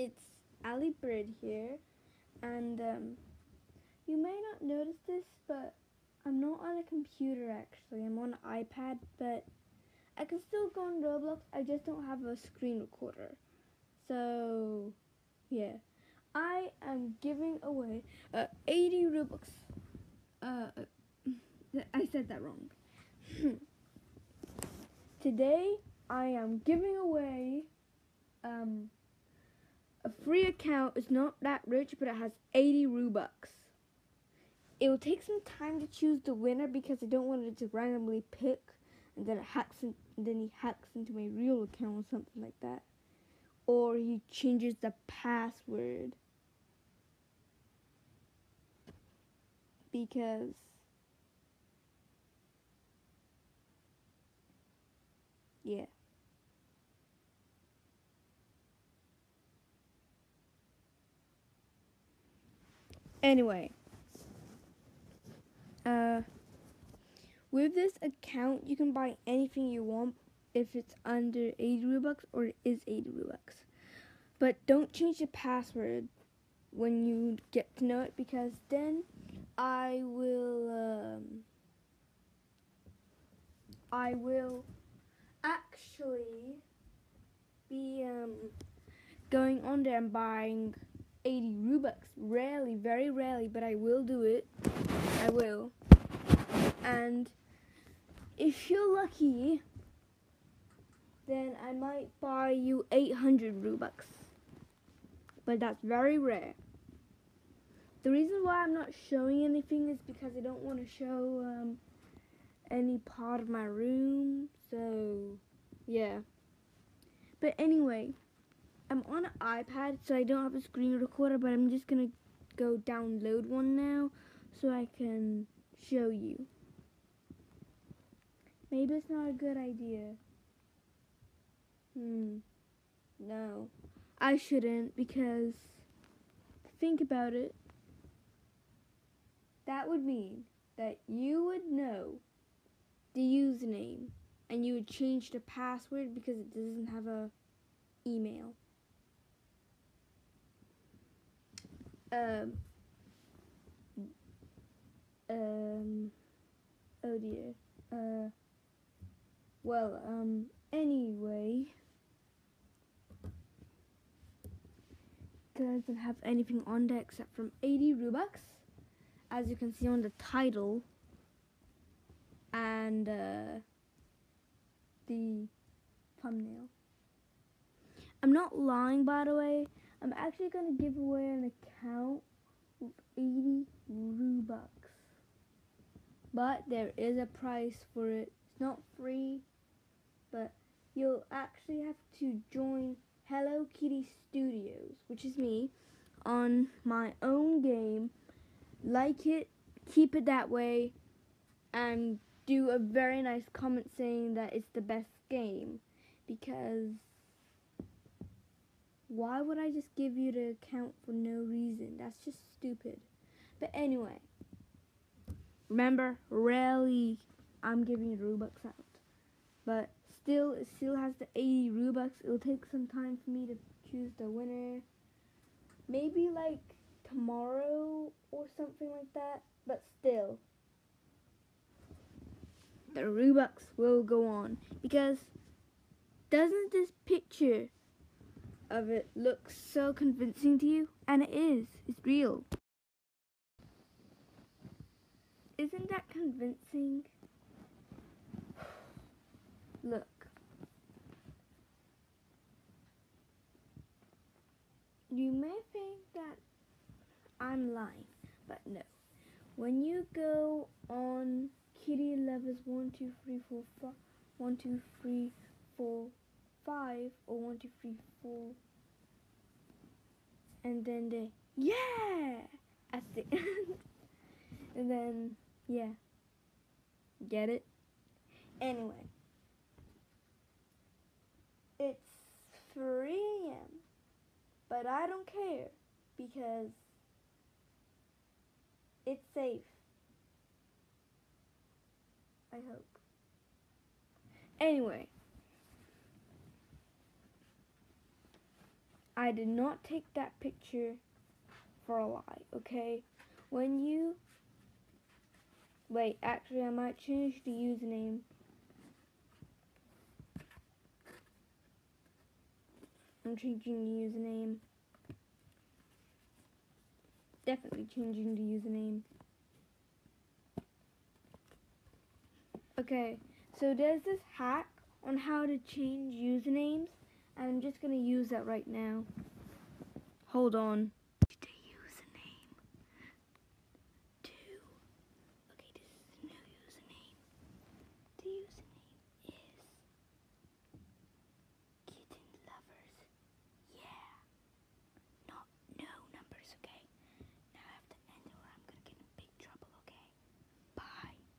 it's Ali Bird here, and um, you may not notice this, but I'm not on a computer actually. I'm on an iPad, but I can still go on Roblox. I just don't have a screen recorder. So, yeah. I am giving away uh, 80 Robux. Uh, I said that wrong. Today, I am giving away um, a free account. is not that rich, but it has 80 Robux. It will take some time to choose the winner because I don't want it to randomly pick and then it hacks in, and then he hacks into my real account or something like that. Or he changes the password. Because yeah. Anyway, uh, with this account, you can buy anything you want if it's under 80 Robux or it is 80 Robux. But don't change the password when you get to know it because then I will um, I will actually be um, going on there and buying 80 Robux. Rarely, very rarely, but I will do it. I will. And if you're lucky, then I might buy you 800 Robux. But that's very rare. The reason why I'm not showing anything is because I don't want to show um, any part of my room. So, yeah. But anyway, I'm on an iPad, so I don't have a screen recorder, but I'm just going to go download one now so I can show you. Maybe it's not a good idea. Hmm. No. I shouldn't because think about it. That would mean that you would know the username and you would change the password because it doesn't have a email. Um um oh dear. Uh well, um, anyway, doesn't have anything on there except from 80 Robux, as you can see on the title, and uh, the thumbnail. I'm not lying, by the way. I'm actually going to give away an account with 80 Robux. But there is a price for it. It's not free but you'll actually have to join Hello Kitty Studios, which is me, on my own game. Like it, keep it that way, and do a very nice comment saying that it's the best game. Because why would I just give you the account for no reason? That's just stupid. But anyway, remember, rarely I'm giving the Robux out. But still it still has the 80 Robux. It'll take some time for me to choose the winner. Maybe like tomorrow or something like that, but still. The Robux will go on because doesn't this picture of it looks so convincing to you? And it is. It's real. Isn't that convincing? Look. You may think that I'm lying, but no. When you go on kitty Lovers 1, 2, 3, 4, 5, 1, 2, 3, 4, 5, or 1, 2, 3, 4, and then the yeah at the end, and then yeah, get it? Anyway. It's 3 a.m. But I don't care because it's safe. I hope. Anyway. I did not take that picture for a lie, okay? When you wait, actually I might change the username. I'm changing the username. Definitely changing the username. Okay, so there's this hack on how to change usernames, I'm just gonna use that right now. Hold on.